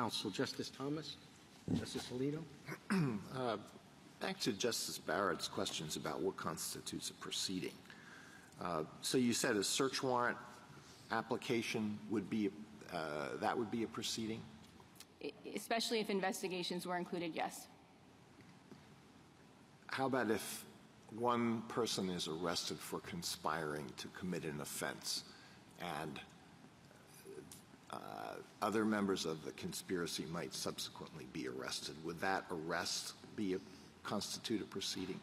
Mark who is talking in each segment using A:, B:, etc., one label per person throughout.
A: counsel. Justice Thomas? Justice Alito?
B: Back to Justice Barrett's questions about what constitutes a proceeding. Uh, so you said a search warrant application would be uh, that would be a proceeding,
C: especially if investigations were included. Yes.
B: How about if one person is arrested for conspiring to commit an offense, and uh, other members of the conspiracy might subsequently be arrested? Would that arrest be a constitute a proceeding?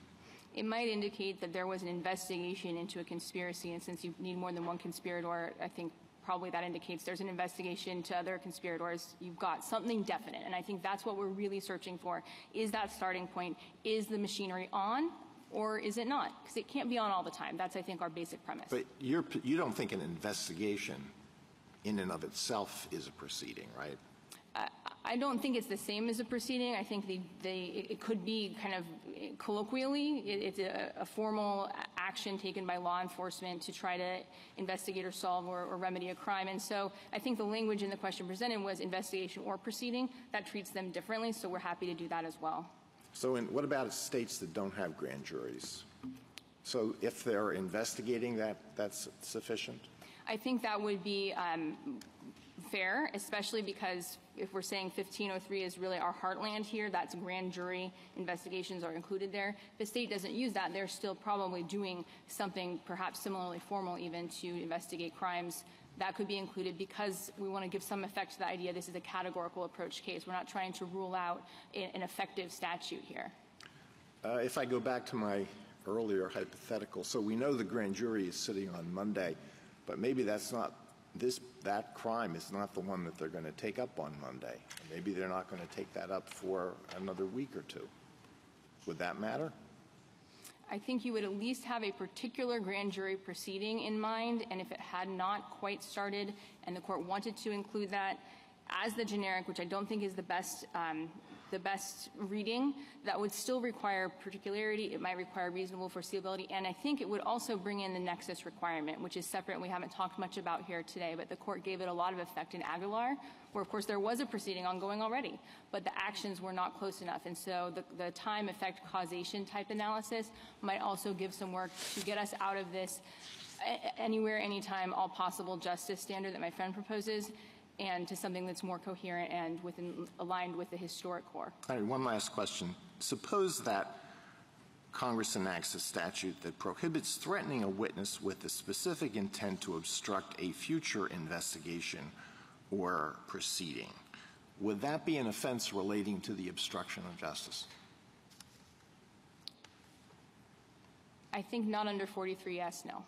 C: It might indicate that there was an investigation into a conspiracy, and since you need more than one conspirator, I think probably that indicates there's an investigation to other conspirators. You've got something definite, and I think that's what we're really searching for. Is that starting point? Is the machinery on? Or is it not? Because it can't be on all the time. That's, I think, our basic premise.
B: But you're, you don't think an investigation in and of itself is a proceeding, right?
C: I don't think it's the same as a proceeding. I think it could be kind of colloquially, it's a, formal action taken by law enforcement to try to investigate or solve or, or, remedy a crime. And so I think the language in the question presented was investigation or proceeding. That treats them differently, so we're happy to do that as well.
B: So in, what about states that don't have grand juries? So if they're investigating that, that's sufficient?
C: I think that would be um, fair, especially because if we're saying 1503 is really our heartland here, that's grand jury investigations are included there. If the state doesn't use that, they're still probably doing something perhaps similarly formal even to investigate crimes. That could be included because we want to give some effect to the idea this is a categorical approach case. We're not trying to rule out an effective statute here.
B: Uh, if I go back to my earlier hypothetical, so we know the grand jury is sitting on Monday, but maybe that's not this that crime is not the one that they're going to take up on Monday. Maybe they're not going to take that up for another week or two. Would that matter?
C: I think you would at least have a particular grand jury proceeding in mind, and if it had not quite started and the court wanted to include that, as the generic, which I don't think is the best um, the best reading, that would still require particularity. It might require reasonable foreseeability, and I think it would also bring in the nexus requirement, which is separate. And we haven't talked much about here today, but the court gave it a lot of effect in Aguilar, where of course there was a proceeding ongoing already, but the actions were not close enough, and so the time effect causation type analysis might also give some work to get us out of this anywhere, anytime, all possible justice standard that my friend proposes and to something that's more coherent and within, aligned with the historic core.
B: All right, one last question. Suppose that Congress enacts a statute that prohibits threatening a witness with the specific intent to obstruct a future investigation or proceeding. Would that be an offense relating to the obstruction of justice?
C: I think not under 43S, no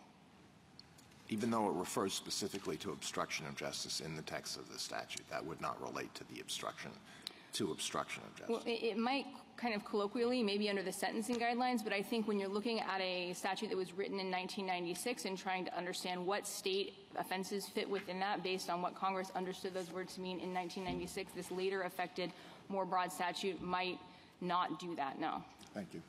B: even though it refers specifically to obstruction of justice in the text of the statute, that would not relate to the obstruction to obstruction of justice.
C: Well, it might kind of colloquially, maybe under the sentencing guidelines, but I think when you're looking at a statute that was written in 1996 and trying to understand what state offenses fit within that based on what Congress understood those words to mean in 1996, this later affected more broad statute might not do that, no.
B: Thank you.